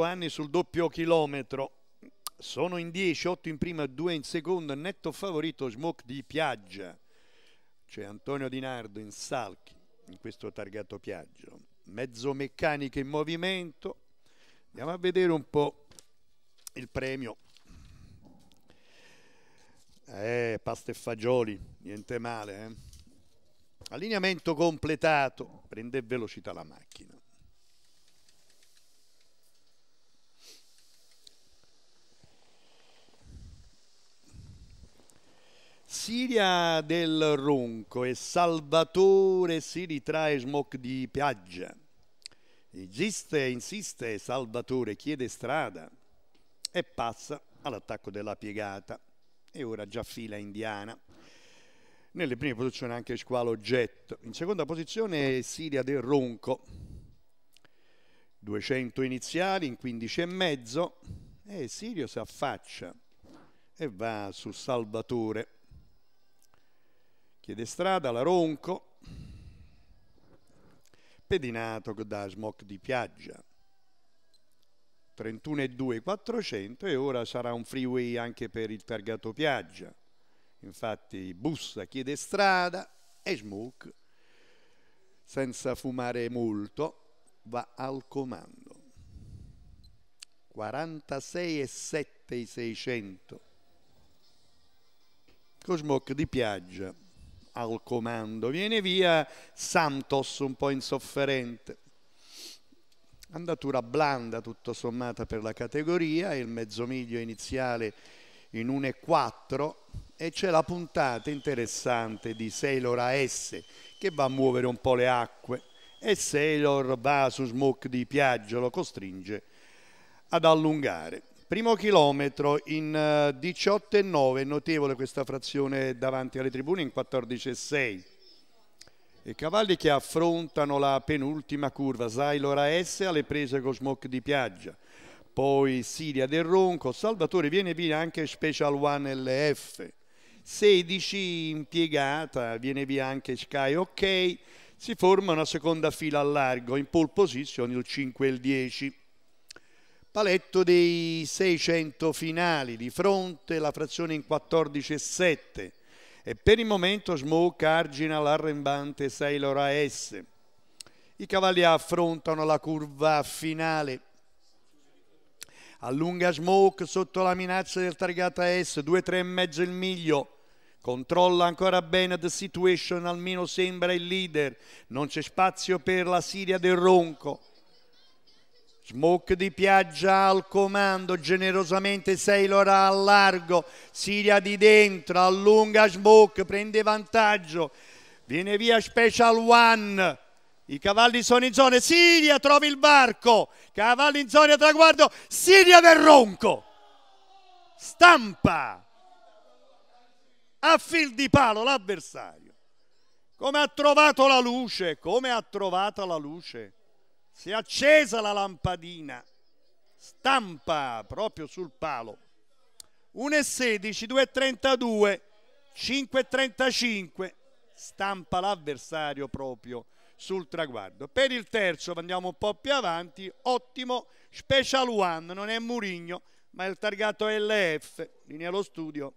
anni sul doppio chilometro. Sono in 10, 8 in prima, 2 in seconda. Netto favorito Smoke di Piaggia. C'è Antonio Di Nardo in salchi in questo targato Piaggio. Mezzo meccanico in movimento. Andiamo a vedere un po' il premio. Eh, pasta e fagioli, niente male. Eh? Allineamento completato, prende velocità la macchina. Siria del Ronco e Salvatore si ritrae smoke di piaggia. Esiste, insiste Salvatore, chiede strada e passa all'attacco della piegata e ora già fila indiana. Nelle prime posizioni anche Squalo Jet. In seconda posizione Siria del Ronco. 200 iniziali in 15 e mezzo e Sirio si affaccia e va su Salvatore chiede strada, la Ronco, pedinato da smoke di Piaggia, 31,2 400 e ora sarà un freeway anche per il targato Piaggia. Infatti bussa, chiede strada e smoke, senza fumare molto, va al comando. 46,7 600 con smoke di Piaggia al comando. Viene via Santos un po' insofferente. Andatura blanda tutto sommata per la categoria, il mezzo miglio iniziale in 1,4 e c'è la puntata interessante di Sailor AS che va a muovere un po' le acque e Sailor va su smoke di Piaggio, lo costringe ad allungare. Primo chilometro in 18,9, eh, notevole questa frazione davanti alle tribune in 14,6. I cavalli che affrontano la penultima curva, Zailora S alle prese con smoke di piaggia, poi Siria del Ronco, Salvatore viene via anche Special One LF, 16 impiegata, viene via anche Sky OK, si forma una seconda fila a largo, in pole position il 5 e il 10 paletto dei 600 finali, di fronte la frazione in 14,7 e per il momento Smoke argina l'arrembante Sailor AS. I cavalli affrontano la curva finale. Allunga Smoke sotto la minaccia del targata S, 2-3 e mezzo il miglio. Controlla ancora bene the situation, almeno sembra il leader. Non c'è spazio per la Siria del Ronco. Smoke di Piaggia al comando, generosamente Sailor al largo, Siria di dentro, allunga Smoke, prende vantaggio, viene via Special One, i cavalli sono in zona, Siria trova il barco, cavalli in zona traguardo, Siria del Ronco, stampa. A fil di palo l'avversario, come ha trovato la luce, come ha trovato la luce si è accesa la lampadina, stampa proprio sul palo. 1,16, 2,32, 5,35, stampa l'avversario proprio sul traguardo. Per il terzo andiamo un po' più avanti, ottimo, Special One, non è Murigno, ma è il targato LF, linea allo studio.